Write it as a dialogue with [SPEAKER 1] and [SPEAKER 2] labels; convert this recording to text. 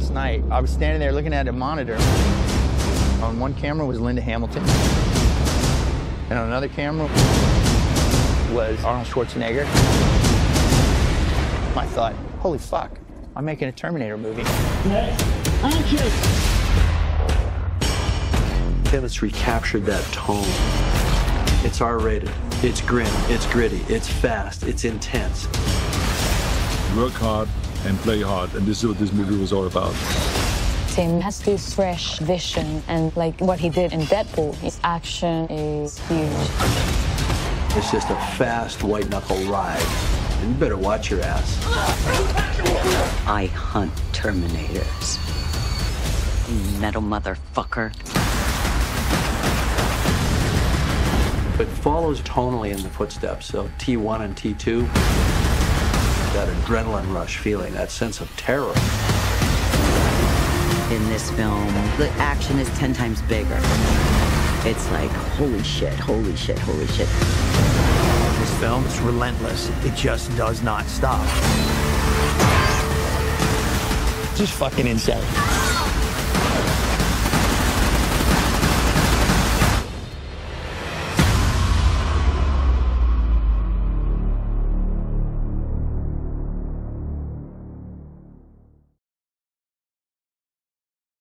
[SPEAKER 1] last night. I was standing there looking at a monitor. On one camera was Linda Hamilton, and on another camera was Arnold Schwarzenegger. I thought, holy fuck, I'm making a Terminator movie.
[SPEAKER 2] It's recaptured that tone. It's R-rated. It's grim. It's gritty. It's fast. It's intense.
[SPEAKER 3] Work hard and play hard, and this is what this movie was all about.
[SPEAKER 4] Tim has this fresh vision, and like what he did in Deadpool, his action is huge.
[SPEAKER 2] It's just a fast white knuckle ride. You better watch your ass.
[SPEAKER 5] I hunt Terminators. You metal motherfucker.
[SPEAKER 2] It follows tonally in the footsteps of T1 and T2. That adrenaline rush feeling, that sense of terror.
[SPEAKER 5] In this film, the action is 10 times bigger. It's like, holy shit, holy shit, holy shit.
[SPEAKER 6] This film is relentless. It just does not stop.
[SPEAKER 1] Just fucking insane.